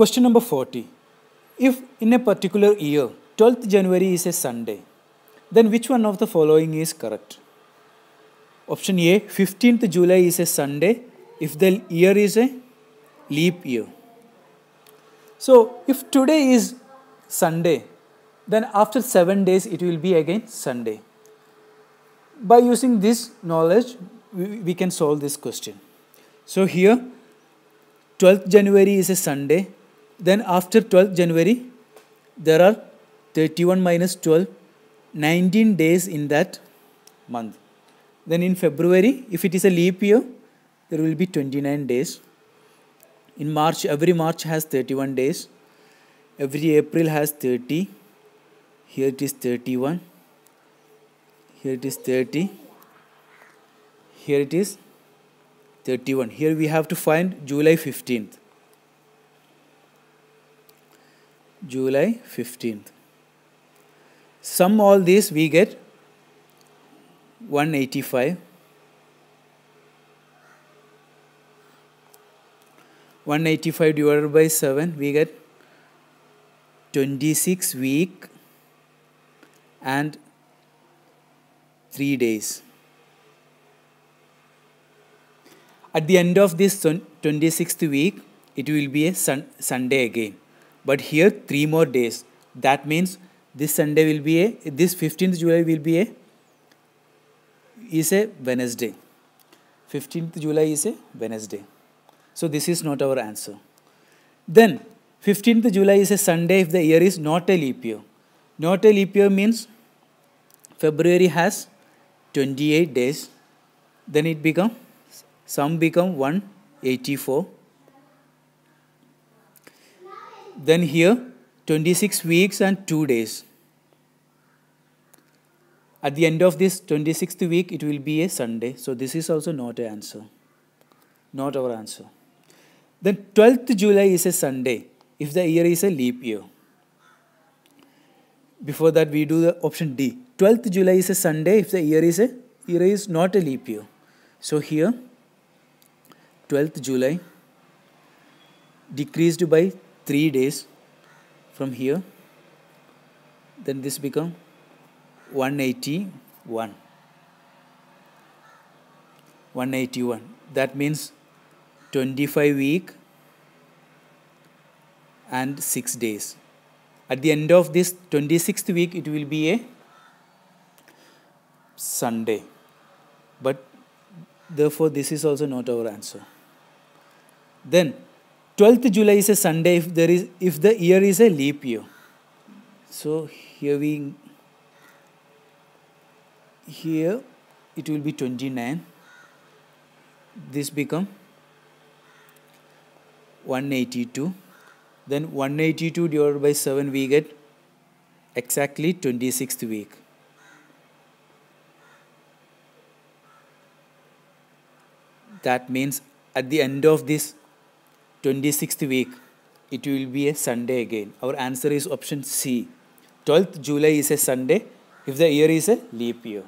Question number 40. If in a particular year 12th January is a Sunday, then which one of the following is correct? Option A 15th July is a Sunday if the year is a leap year. So if today is Sunday, then after 7 days it will be again Sunday. By using this knowledge, we, can solve this question. So here 12th January is a Sunday. Then after 12th January, there are 31 minus 12, 19 days in that month. Then in February, if it is a leap year, there will be 29 days. In March, every March has 31 days. Every April has 30. Here it is 31. Here it is 30. Here it is 31. Here we have to find July 15th. July 15th. Sum all these we get 185. 185 divided by 7 we get 26 week and 3 days. At the end of this 26th week, it will be a sun, Sunday again. But here, three more days. That means this Sunday will be a, this 15th July will be a, is a Wednesday. 15th July is a Wednesday. So this is not our answer. Then, 15th July is a Sunday if the year is not a leap year. Not a leap year means February has 28 days. Then it become some become 184 then here 26 weeks and 2 days. At the end of this 26th week it will be a sunday. So this is also not an answer. Not our answer. Then 12th july is a sunday if the year is a leap year. Before that we do the option d. 12th july is a sunday if the year is a year is not a leap year. So here 12th July decreased by 3 days from here then this become 181 181 that means 25 week and 6 days. At the end of this 26th week it will be a Sunday. But therefore this is also not our answer. Then 12th July is a Sunday if there is if the year is a leap year. So here we here it will be 29. This become 182. Then 182 divided by 7 we get exactly 26th week. That means at the end of this 26th week, it will be a Sunday again. Our answer is option C. 12th July is a Sunday if the year is a leap year.